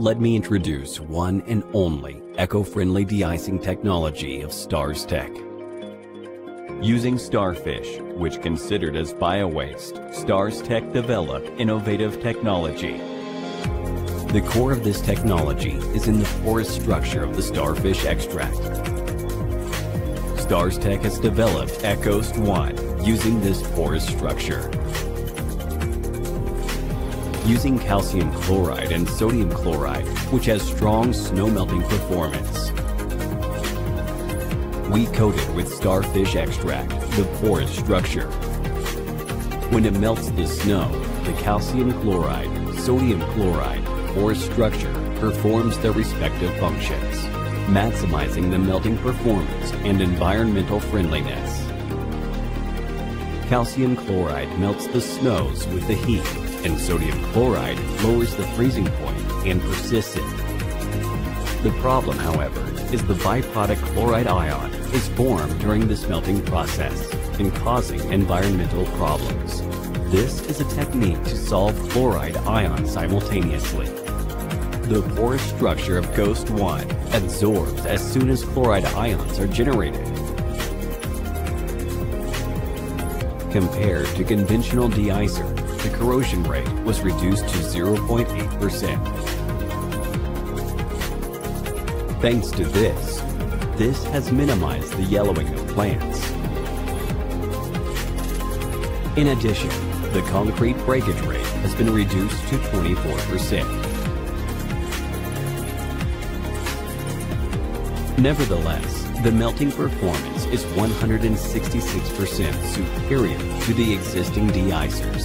let me introduce one and only eco-friendly de-icing technology of Stars Tech. Using starfish, which considered as bio-waste, Stars Tech developed innovative technology. The core of this technology is in the porous structure of the starfish extract. Stars Tech has developed Ecost One using this porous structure. Using calcium chloride and sodium chloride, which has strong snow melting performance. We coat it with starfish extract, the porous structure. When it melts the snow, the calcium chloride, sodium chloride, porous structure performs their respective functions, maximizing the melting performance and environmental friendliness. Calcium chloride melts the snows with the heat, and sodium chloride lowers the freezing point and persists it. The problem, however, is the byproduct chloride ion is formed during this melting process and causing environmental problems. This is a technique to solve chloride ion simultaneously. The porous structure of Ecost 1 absorbs as soon as chloride ions are generated. Compared to conventional de-icer, the corrosion rate was reduced to 0.8%. Thanks to this, this has minimized the yellowing of plants. In addition, the concrete breakage rate has been reduced to 24%. Nevertheless, the melting performance is 166% superior to the existing de-icers.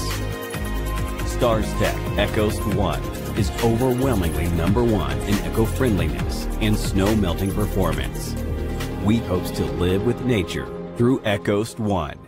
Tech Ecost 1 is overwhelmingly number one in eco-friendliness and snow melting performance. We hope to live with nature through Ecost One.